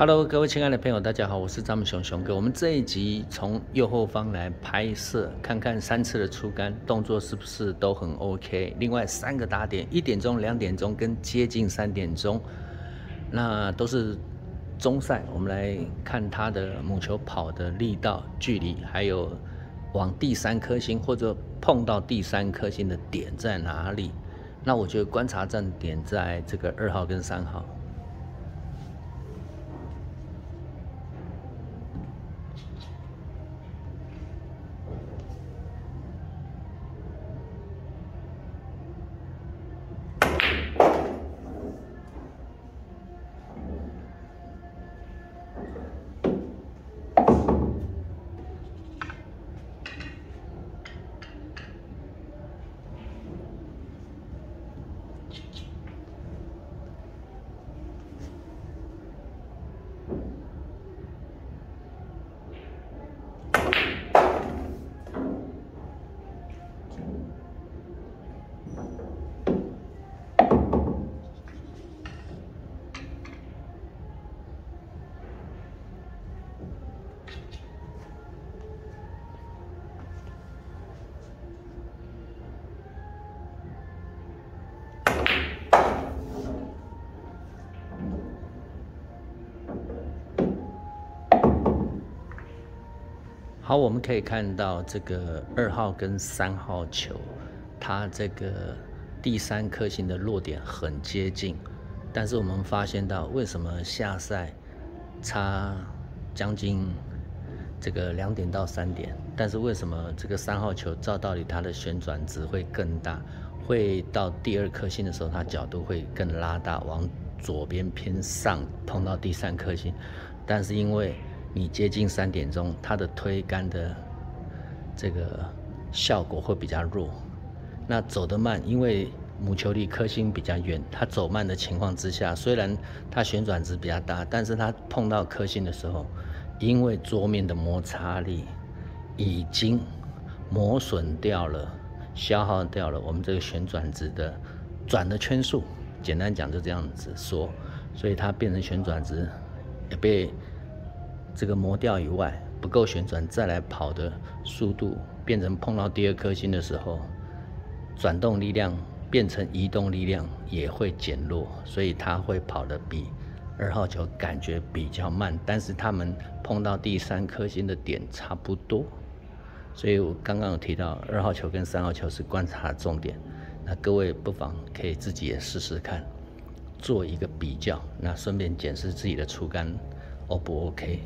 Hello，各位亲爱的朋友，大家好，我是张木熊熊哥。我们这一集从右后方来拍摄，看看三次的出杆动作是不是都很 OK。另外三个打点，一点钟、两点钟跟接近三点钟，那都是中赛。我们来看他的母球跑的力道、距离，还有往第三颗星或者碰到第三颗星的点在哪里。那我觉得观察站点在这个二号跟三号。好，我们可以看到这个二号跟三号球，它这个第三颗星的落点很接近，但是我们发现到为什么下赛差将近这个两点到三点，但是为什么这个三号球照道理它的旋转值会更大，会到第二颗星的时候它角度会更拉大，往左边偏上碰到第三颗星，但是因为你接近三点钟，它的推杆的这个效果会比较弱。那走得慢，因为母球离颗星比较远，它走慢的情况之下，虽然它旋转值比较大，但是它碰到颗星的时候，因为桌面的摩擦力已经磨损掉了、消耗掉了我们这个旋转值的转的圈数。简单讲就这样子说，所以它变成旋转值也被。这个磨掉以外不够旋转，再来跑的速度变成碰到第二颗星的时候，转动力量变成移动力量也会减弱，所以它会跑得比二号球感觉比较慢。但是他们碰到第三颗星的点差不多，所以我刚刚有提到二号球跟三号球是观察重点，那各位不妨可以自己也试试看，做一个比较，那顺便检视自己的出杆。O 不 OK？